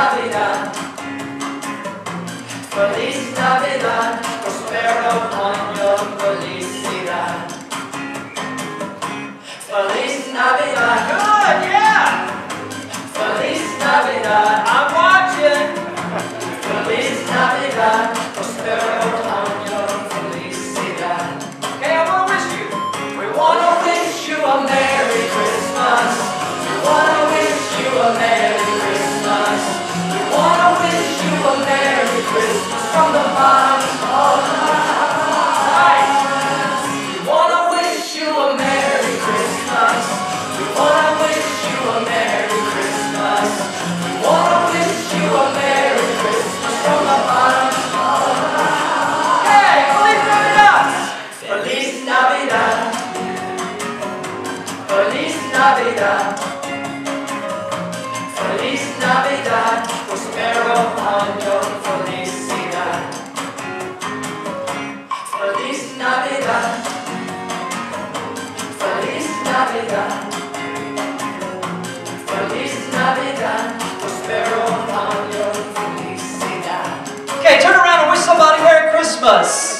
Navidad, feliz Navidad, prospero con felicidad. Feliz Navidad. Navidad. Feliz Navidad. Prospero año felicidad. Feliz Navidad. Feliz Navidad. Feliz Navidad. Prospero año felicidad. Okay, turn around and wish somebody Merry Christmas.